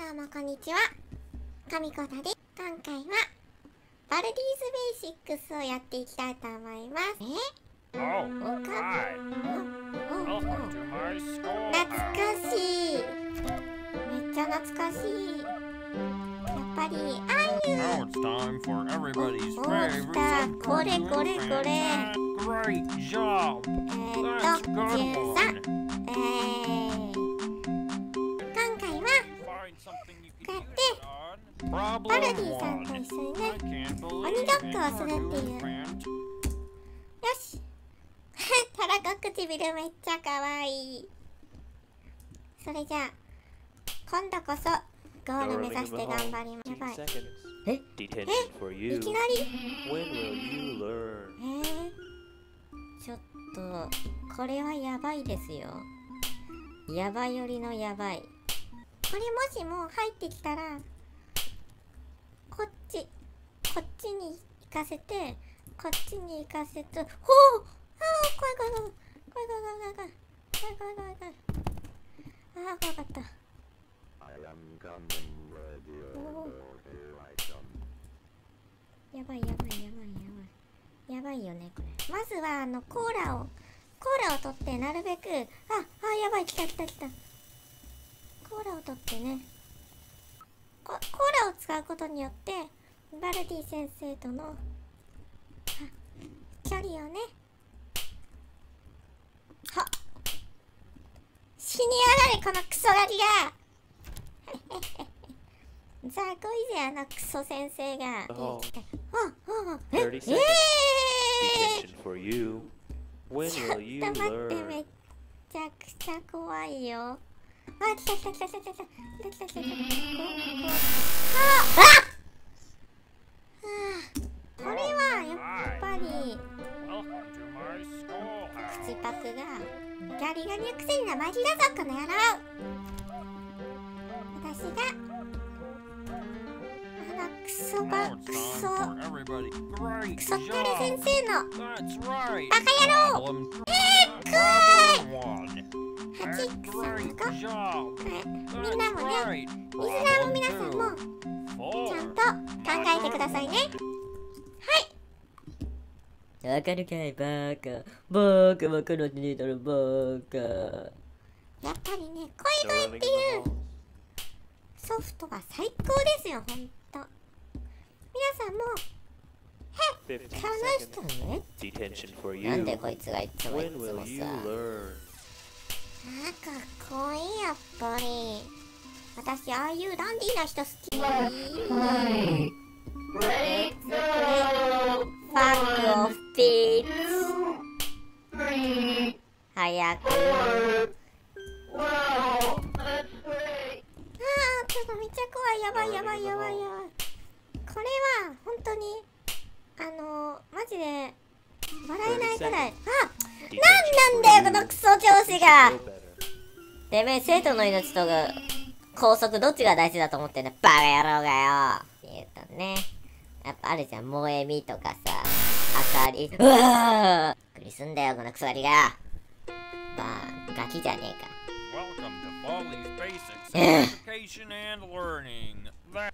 どうもこんにちは。神子田です。今回は、バルディーズベーシックスをやっていきたいと思います。え？Oh, oh, 懐かしい。めっちゃ懐かしい。やっぱり、あいゆ。Now it's time for これこれこれ。バルディさんと.一緒にね鬼ごっこをする.っていうよし たらこ唇めっちゃ可愛いそれじゃあ今度こそゴール目指して頑張りますやばい.え？for い.きなり?え？ー、ちょっとこれはやばいですよやばいよりのやばいこれもしも入ってきたらこっちこっちに行かせてこっちに行かせてほうあー怖い怖い怖い怖い怖い怖い怖い怖い怖い怖い怖いあー怖かった。やばいやばいやばいやばい。やばいよねこれ。まずはあのコーラをコーラを取ってなるべくああやばい来た来た来た。コーラを取ってね。使うことによってバルディ先生とのあ距離をねはっ死にやがれこのクソガキが。ザコいぜあのクソ先生が。Oh. あ。ああえ？30え.ー ちょっと待ってめ?っちゃくちゃ怖いよあ来た来た来た来た来た来た来た来た来た来たあこれはやっぱり口パクがガリガリのくせに生地だぞこの野郎私がクソバクソクソッャル先生のバカ野郎みんなもね.リスナーの皆さんも.ちゃんと考えてくださいねわかるかい？バカバカわかるわけねえだろバカやっぱりね No 声っていう.ソフトは最高ですよほんと皆さんも15この.人ね Detention for なんで.こいつがいつもいつもさ?あーかっこいいやっぱり私ああいうダンディーな人好きフ笑えないくらい。あなんなんだよこのクソ調子が。でめ生徒の命とか校則どっちが大事だと思ってんだ。バカ野郎がよ。って言うとね。やっぱあるじゃん萌えみとかさ。あかり。うわクリすんだよこのクソガリが。バカキじゃねえか。Welcome to Bali's Basics Education and Learning!Fuck!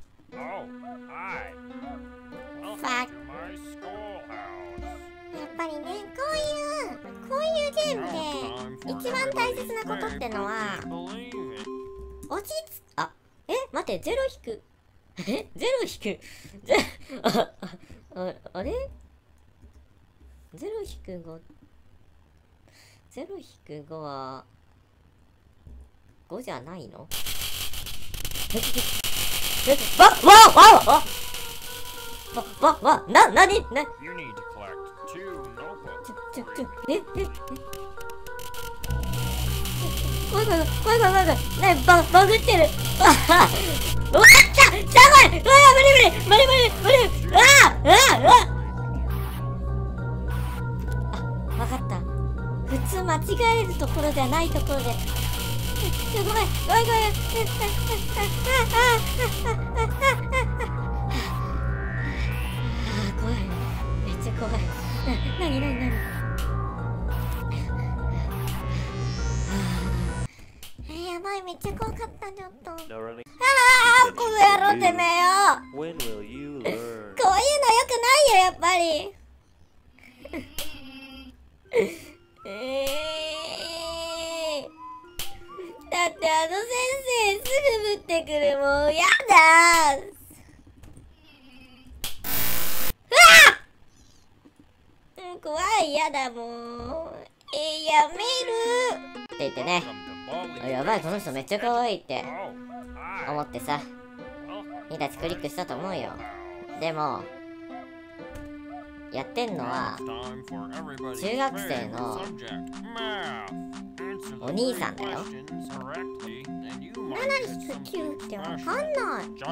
っぱりねこういうこういうゲームで一番大切なことってのは落ち着あえ待ってゼロ引く？え ゼロ引く？ゼ あああれ？ゼロ引く5ゼロ引く5は5じゃないの？ええわわわわわわななに？なちょちょえええ怖い怖い怖い怖い怖い怖いねババグってるあはうわっちゃちゃこいうわ無理無理無理無理無理うわうわうわあわかった普通間違えるところじゃないところでごめんごめんごめんあああああああななになになにえー、やばいめっちゃ怖かったちょっと.あよこの野郎てめえよ?こういうのよくないよやっぱり。えー、だってあの先生すぐぶってくるもうやだん怖いやだもうえー、やめるって言ってねやばいこの人めっちゃ可愛いって Oh. 思ってさ Welcome. みたちクリックしたと思うよでもやってんのは中学生のお兄さんだよ。79ってわかんない。?7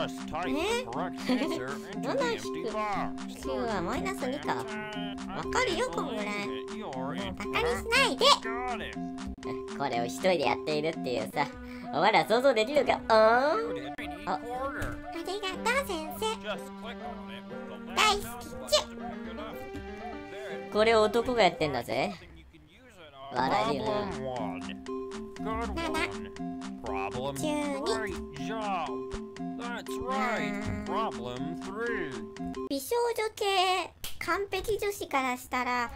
引く9はマイナス2か。わかるよ、こんぐらい。もにしないで これを一人でやっているっていうさ。お前ら想像できるかおーあ,ありがとう、先生。大好きチこれ男がやってんだぜ。笑えるよ7 12美少女系完璧女子からしたらあ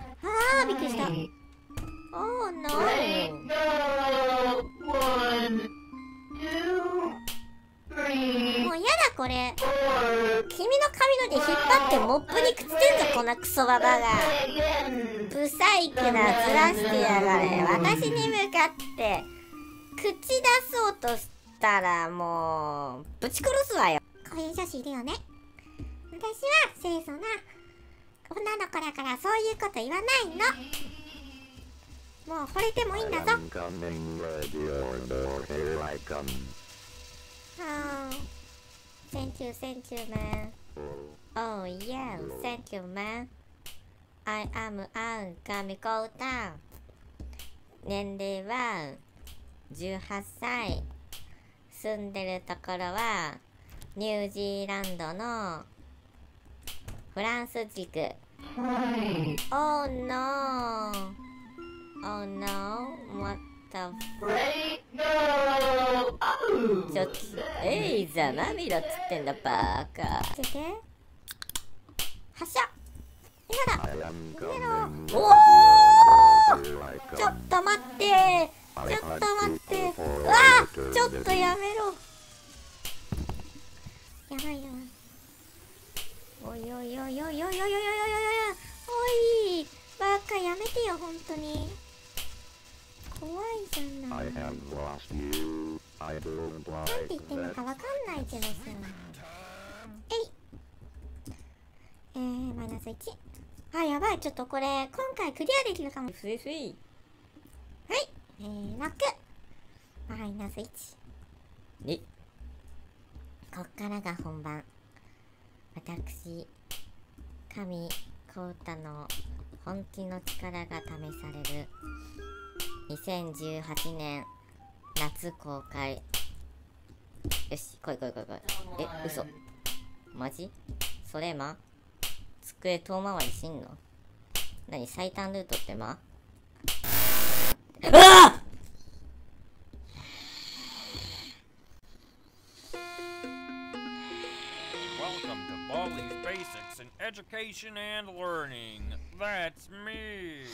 ーびっくりした。Oh no! もうやだこれ。Four. 君の髪の毛引っ張ってモップにくっつけんぞこのクソババが。ブサイクなずらしてやがれ私に向かって。口出そうとしたらもうぶち殺すわよ。こういう女子いるよね。私は清楚な女の子だからそういうこと言わないの。もう惚れてもいいんだ I ぞ thank you, thank you, man. Oh, yeah, thank you, man. I am An Kamiko Town. 年齢は18歳。住んでるところはニュージーランドのフランス地区。Oh no! Oh no! What the ちょっと、えいざまみろっつってんだバカ。てて。発射今だ I am coming, お I ちょっ.と待って。ちょっと待って。うわーちょっとやめろ。やばいなおいおいおいおいおいおいおいおいおい。おいおいバカやめてよ本当に怖いじゃない have lost you. I don't なんて言ってんのかわかんないけどさえい。えー、マイナス1あやばい。ちょっとこれ今回クリアできるかもふいふいはい。えー、6マイナス1。2こっからが本番。私神コウタの本気の力が試される。2018年夏公開よし来い来い来い来いえ嘘マジそれま机遠回りしんの何最短ルートってまうわ Welcome to Baldi's Basics in Education and Learning. That's me.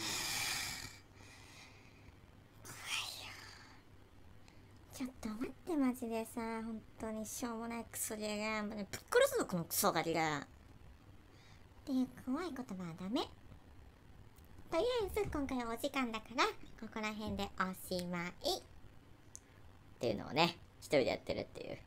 ちょっと待ってマジでさ本当にしょうもないクソゲーがもうねぶっ殺すぞこのクソガキが。っていう怖い言葉はダメ。とりあえず今回はお時間だからここら辺でおしまい。っていうのをね一人でやってるっていう。